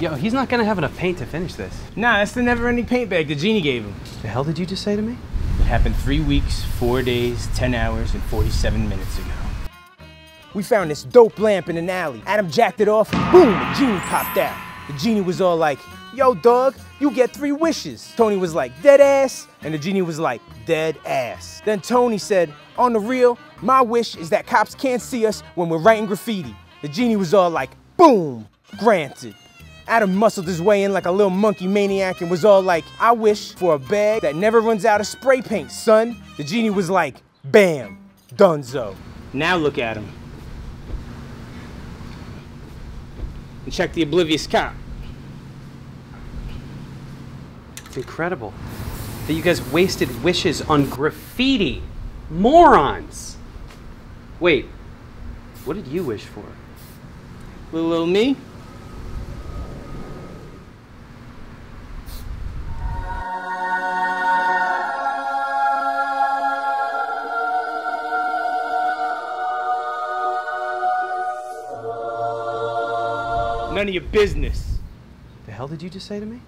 Yo, he's not gonna have enough paint to finish this. Nah, that's the never-ending paint bag the genie gave him. The hell did you just say to me? It happened three weeks, four days, 10 hours, and 47 minutes ago. We found this dope lamp in an alley. Adam jacked it off, boom, the genie popped out. The genie was all like, yo, dog, you get three wishes. Tony was like, dead ass, and the genie was like, dead ass. Then Tony said, on the real, my wish is that cops can't see us when we're writing graffiti. The genie was all like, boom, granted. Adam muscled his way in like a little monkey maniac and was all like, I wish for a bag that never runs out of spray paint, son. The genie was like, bam, dunzo. Now look at him. And check the oblivious cop. It's incredible that you guys wasted wishes on graffiti. Morons! Wait, what did you wish for? Little, little me? None of your business. The hell did you just say to me?